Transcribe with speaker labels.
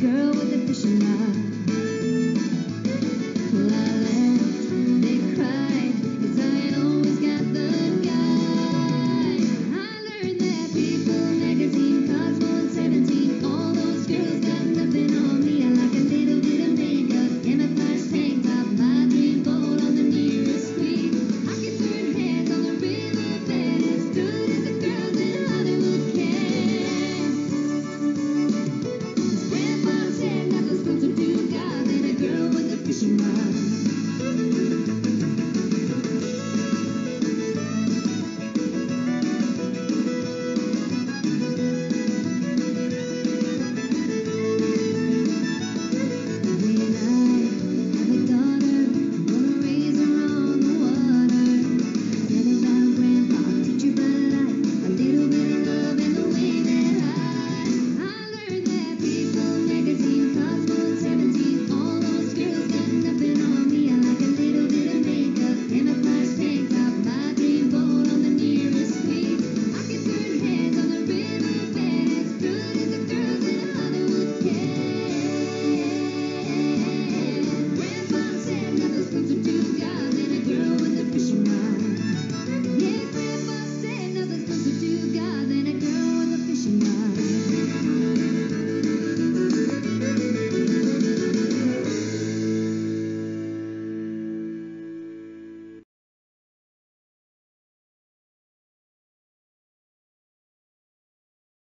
Speaker 1: girl